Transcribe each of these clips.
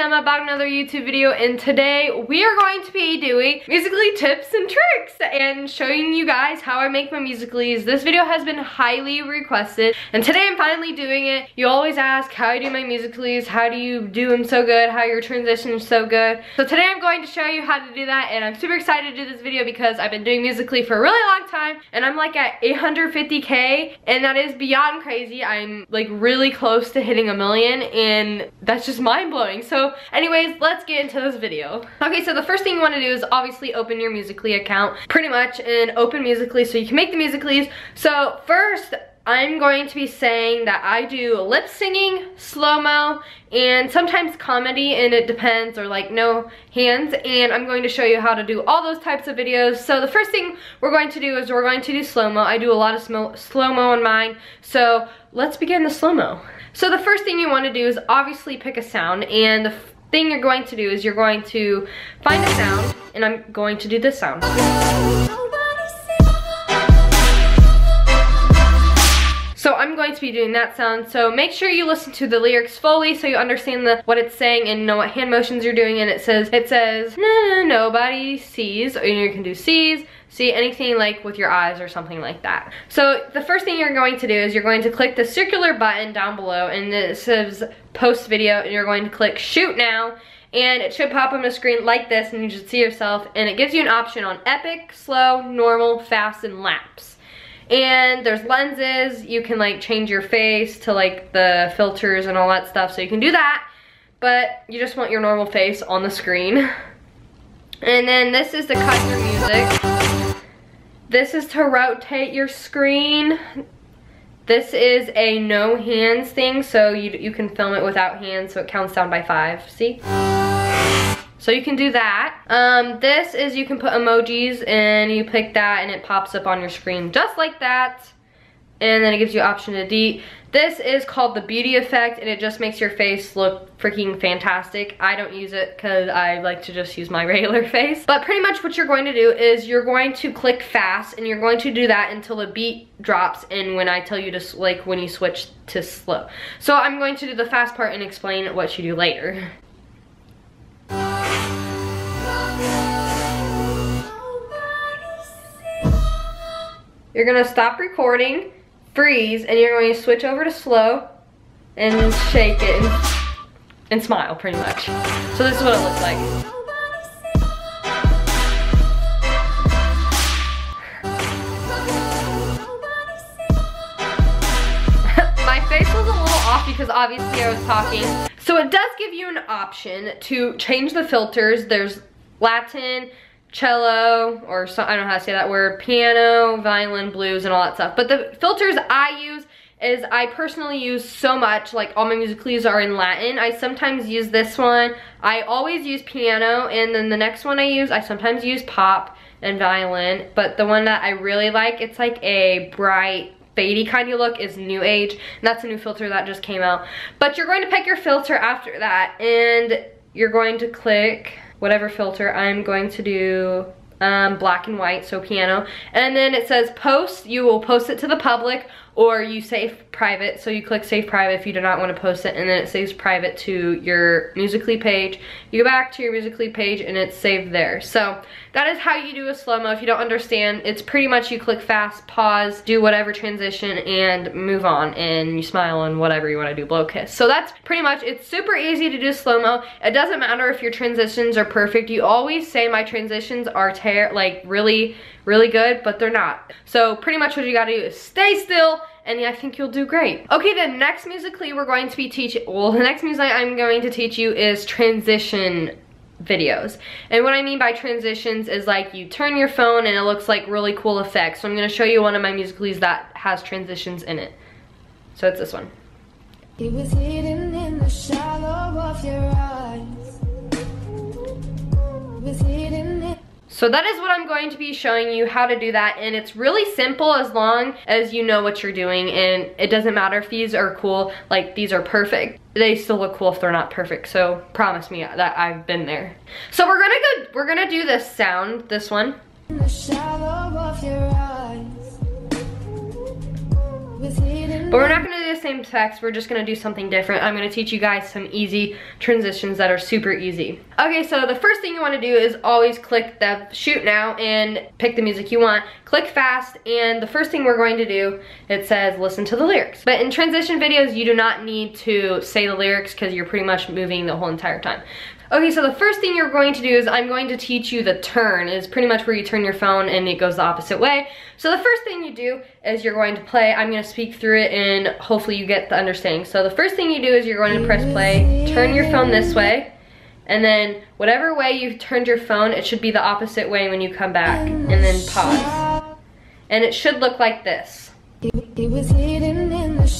Emma another YouTube video and today we are going to be doing Musical.ly tips and tricks and showing you guys how I make my Musical.lys. This video has been highly requested and today I'm finally doing it. You always ask how I do my Musical.lys, how do you do them so good, how your transitions so good. So today I'm going to show you how to do that and I'm super excited to do this video because I've been doing Musical.ly for a really long time and I'm like at 850k and that is beyond crazy. I'm like really close to hitting a million and that's just mind-blowing. So anyways, let's get into this video. Okay, so the first thing you wanna do is obviously open your Musical.ly account, pretty much, and open Musical.ly so you can make the Musical.lys. So first, I'm going to be saying that I do lip singing, slow-mo, and sometimes comedy, and it depends, or like no hands, and I'm going to show you how to do all those types of videos. So the first thing we're going to do is we're going to do slow-mo. I do a lot of slow-mo on mine, so let's begin the slow-mo. So the first thing you want to do is obviously pick a sound, and the thing you're going to do is you're going to find a sound, and I'm going to do this sound. So I'm going to be doing that sound. So make sure you listen to the lyrics fully so you understand the, what it's saying and know what hand motions you're doing. And it says, it says, no, nobody sees, or you can do sees, see anything like with your eyes or something like that. So the first thing you're going to do is you're going to click the circular button down below and it says post video and you're going to click shoot now and it should pop on the screen like this and you should see yourself and it gives you an option on epic, slow, normal, fast, and lapse. And there's lenses, you can like change your face to like the filters and all that stuff, so you can do that. But you just want your normal face on the screen. And then this is the cut your music. This is to rotate your screen. This is a no hands thing, so you, you can film it without hands, so it counts down by five, see? So you can do that. Um, this is you can put emojis and you pick that and it pops up on your screen just like that. And then it gives you option to delete. This is called the beauty effect and it just makes your face look freaking fantastic. I don't use it because I like to just use my regular face. But pretty much what you're going to do is you're going to click fast and you're going to do that until the beat drops and when I tell you to, like when you switch to slow. So I'm going to do the fast part and explain what you do later. You're gonna stop recording, freeze, and you're going to switch over to slow and shake it and, smile pretty much. So this is what it looks like. My face was a little off because obviously I was talking. So it does give you an option to change the filters. There's Latin, cello, or so, I don't know how to say that word, piano, violin, blues, and all that stuff. But the filters I use is I personally use so much, like all my music Musical.lys are in Latin. I sometimes use this one. I always use piano, and then the next one I use, I sometimes use pop and violin. But the one that I really like, it's like a bright, fadey kind of look is New Age. And that's a new filter that just came out. But you're going to pick your filter after that, and you're going to click whatever filter. I'm going to do um, black and white, so piano. And then it says post, you will post it to the public or you save private. So you click save private if you do not want to post it and then it saves private to your Musical.ly page. You go back to your Musical.ly page and it's saved there. So that is how you do a slow-mo. If you don't understand, it's pretty much you click fast, pause, do whatever transition and move on and you smile and whatever you want to do, blow kiss. So that's pretty much, it's super easy to do slow-mo. It doesn't matter if your transitions are perfect. You always say my transitions are tear like really, really good, but they're not. So pretty much what you gotta do is stay still and I think you'll do great. Okay, the next Musical.ly we're going to be teaching, well, the next music I'm going to teach you is transition videos. And what I mean by transitions is like you turn your phone and it looks like really cool effects. So I'm gonna show you one of my Musical.lys that has transitions in it. So it's this one. It was hidden in the of your eyes. It was hidden so that is what I'm going to be showing you how to do that and it's really simple as long as you know what you're doing and it doesn't matter if these are cool, like these are perfect. They still look cool if they're not perfect, so promise me that I've been there. So we're gonna go, we're gonna do this sound, this one. In the shadow of your eyes, But we're not gonna do the same text, we're just gonna do something different. I'm gonna teach you guys some easy transitions that are super easy. Okay, so the first thing you wanna do is always click the shoot now and pick the music you want. Click fast, and the first thing we're going to do, it says listen to the lyrics. But in transition videos, you do not need to say the lyrics because you're pretty much moving the whole entire time. Okay, so the first thing you're going to do is I'm going to teach you the turn. Is pretty much where you turn your phone and it goes the opposite way. So the first thing you do is you're going to play. I'm going to speak through it and hopefully you get the understanding. So the first thing you do is you're going to press play, turn your phone this way, and then whatever way you've turned your phone, it should be the opposite way when you come back, and then pause. And it should look like this.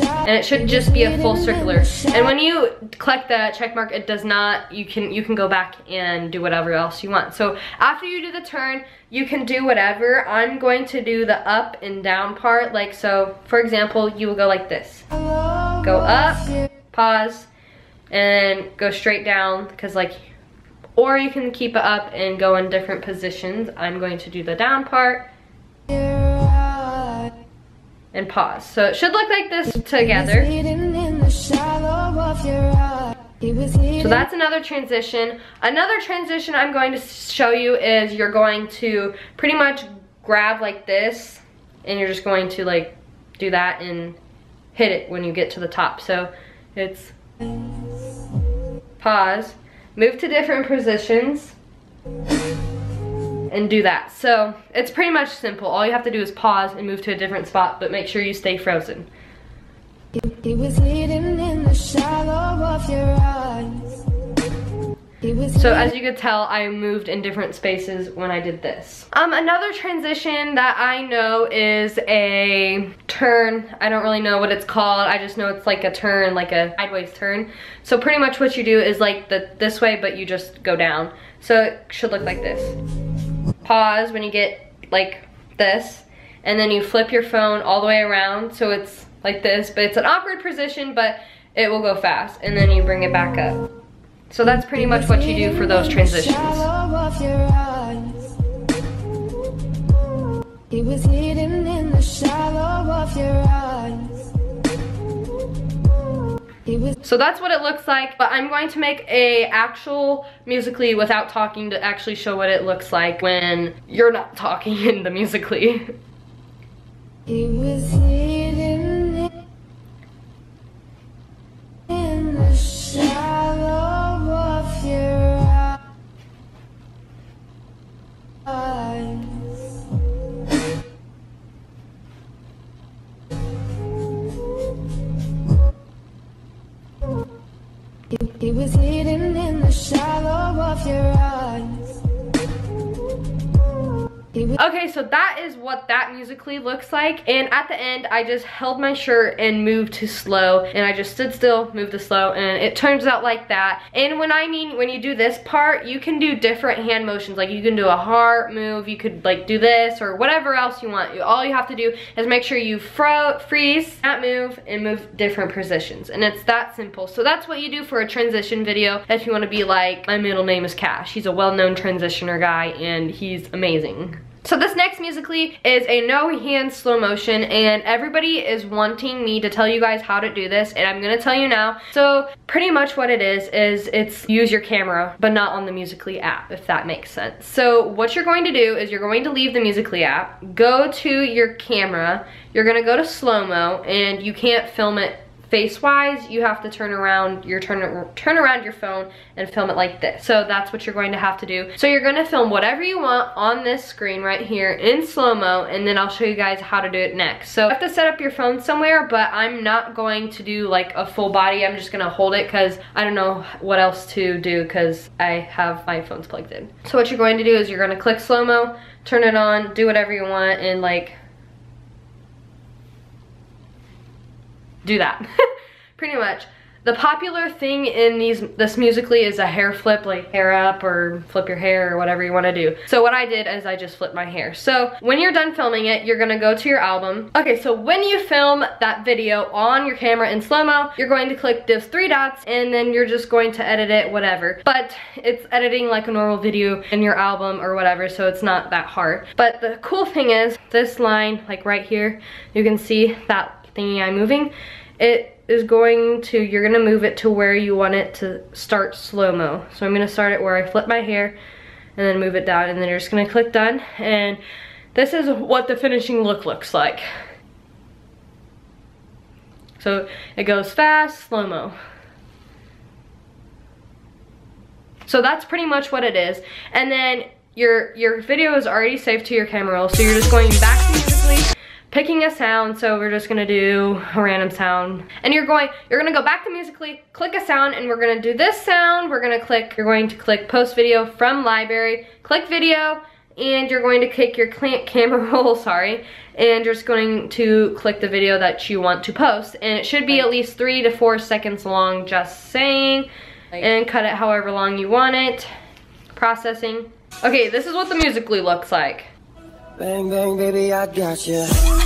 And it should just be a full circular. And when you click the check mark, it does not, you can you can go back and do whatever else you want. So after you do the turn, you can do whatever. I'm going to do the up and down part. Like so, for example, you will go like this. Go up, pause, and go straight down because like, or you can keep it up and go in different positions. I'm going to do the down part and pause. So it should look like this together. So that's another transition. Another transition I'm going to show you is you're going to pretty much grab like this and you're just going to like do that and hit it when you get to the top. So it's pause, move to different positions, and do that. So it's pretty much simple. All you have to do is pause and move to a different spot, but make sure you stay frozen. It was hidden in the of your eyes. So as you could tell, I moved in different spaces when I did this. Um, another transition that I know is a turn. I don't really know what it's called. I just know it's like a turn, like a sideways turn. So pretty much what you do is like the this way, but you just go down. So it should look like this pause when you get like this and then you flip your phone all the way around so it's like this but it's an awkward position but it will go fast and then you bring it back up. So that's pretty much what you do for those transitions. It was hidden in the of your eyes so that's what it looks like, but I'm going to make a actual Musical.ly without talking to actually show what it looks like when you're not talking in the Musical.ly. It was hidden in the shallow of your eyes. Okay, so that is what that Musical.ly looks like. And at the end, I just held my shirt and moved to slow. And I just stood still, moved to slow, and it turns out like that. And when I mean, when you do this part, you can do different hand motions. Like you can do a heart move, you could like do this, or whatever else you want. All you have to do is make sure you fro freeze, not move, and move different positions. And it's that simple. So that's what you do for a transition video if you want to be like, my middle name is Cash. He's a well-known transitioner guy, and he's amazing. So this next Musical.ly is a no hand slow motion and everybody is wanting me to tell you guys how to do this and I'm gonna tell you now. So pretty much what it is, is it's use your camera but not on the Musical.ly app if that makes sense. So what you're going to do is you're going to leave the Musical.ly app, go to your camera, you're gonna go to slow-mo and you can't film it face-wise, you have to turn around your turn turn around your phone and film it like this. So that's what you're going to have to do. So you're going to film whatever you want on this screen right here in slow-mo and then I'll show you guys how to do it next. So you have to set up your phone somewhere, but I'm not going to do like a full body. I'm just going to hold it because I don't know what else to do because I have my phones plugged in. So what you're going to do is you're going to click slow-mo, turn it on, do whatever you want and like do that. Pretty much. The popular thing in these this Musical.ly is a hair flip, like hair up or flip your hair or whatever you want to do. So what I did is I just flipped my hair. So when you're done filming it, you're gonna go to your album. Okay, so when you film that video on your camera in slow-mo, you're going to click those three dots and then you're just going to edit it, whatever. But it's editing like a normal video in your album or whatever, so it's not that hard. But the cool thing is this line, like right here, you can see that thingy I'm moving, it is going to, you're gonna move it to where you want it to start slow-mo. So I'm gonna start it where I flip my hair and then move it down and then you're just gonna click done and this is what the finishing look looks like. So it goes fast, slow-mo. So that's pretty much what it is. And then your your video is already saved to your camera roll, so you're just going back to Musical.ly, picking a sound, so we're just gonna do a random sound. And you're going, you're gonna go back to Musical.ly, click a sound, and we're gonna do this sound. We're gonna click, you're going to click post video from library, click video, and you're going to click your camera roll, sorry, and you're just going to click the video that you want to post. And it should be at least three to four seconds long, just saying, and cut it however long you want it. Processing. Okay, this is what the Musical.ly looks like. Bang, bang, baby, I got you.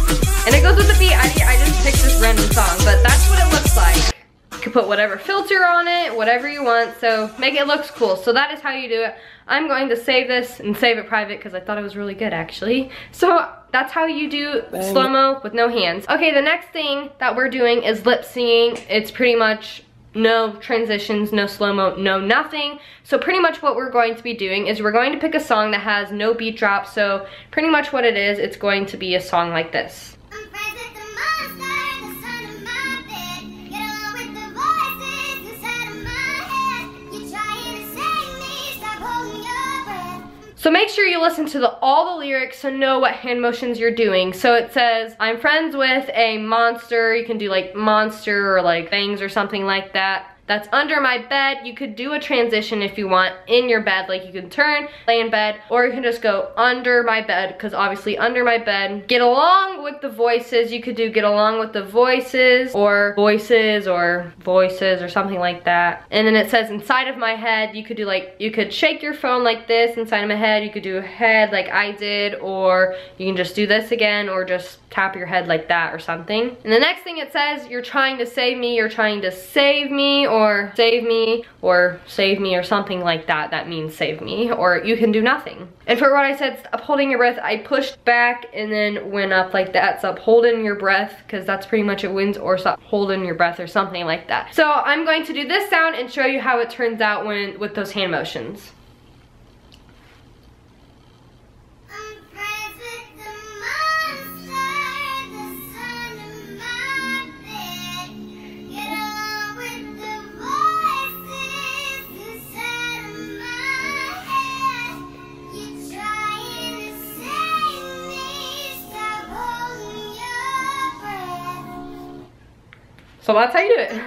And it goes with the beat. I, I just picked this random song, but that's what it looks like. You can put whatever filter on it, whatever you want, so make it looks cool. So that is how you do it. I'm going to save this and save it private because I thought it was really good actually. So that's how you do um, slow-mo with no hands. Okay, the next thing that we're doing is lip singing. It's pretty much no transitions, no slow-mo, no nothing. So pretty much what we're going to be doing is we're going to pick a song that has no beat drop. So pretty much what it is, it's going to be a song like this. So make sure you listen to the, all the lyrics to know what hand motions you're doing. So it says, I'm friends with a monster. You can do like monster or like things or something like that that's under my bed. You could do a transition if you want in your bed, like you can turn, lay in bed, or you can just go under my bed, because obviously under my bed. Get along with the voices. You could do get along with the voices, or voices, or voices, or something like that. And then it says inside of my head, you could do like, you could shake your phone like this inside of my head. You could do a head like I did, or you can just do this again, or just tap your head like that or something. And the next thing it says, you're trying to save me, you're trying to save me, or save me, or save me, or something like that. That means save me, or you can do nothing. And for what I said, upholding your breath, I pushed back and then went up like that. So upholding your breath, because that's pretty much it wins, or stop holding your breath or something like that. So I'm going to do this sound and show you how it turns out when with those hand motions. So that's how you do it.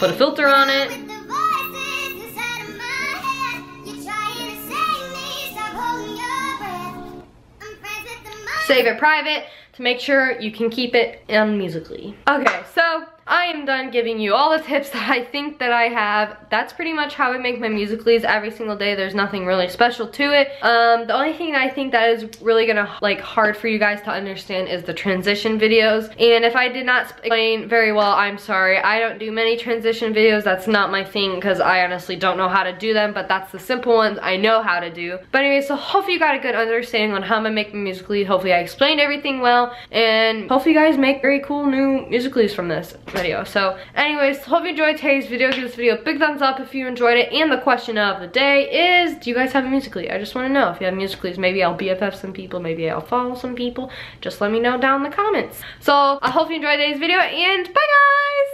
Put a filter on it. Save it private to make sure you can keep it in Musical.ly. Okay, so I am done giving you all the tips that I think that I have. That's pretty much how I make my Musical.lys every single day. There's nothing really special to it. Um, the only thing I think that is really gonna like hard for you guys to understand is the transition videos. And if I did not explain very well, I'm sorry. I don't do many transition videos. That's not my thing because I honestly don't know how to do them, but that's the simple ones I know how to do. But anyway, so hopefully you got a good understanding on how I'm gonna make my Musical.ly. Hopefully I explained everything well and hopefully you guys make very cool new Musical.lys from this video. So anyways, hope you enjoyed today's video. Give this video a big thumbs up if you enjoyed it. And the question of the day is, do you guys have a Musical.ly? I just want to know if you have Musical.lys. Maybe I'll BFF some people. Maybe I'll follow some people. Just let me know down in the comments. So I hope you enjoyed today's video and bye guys!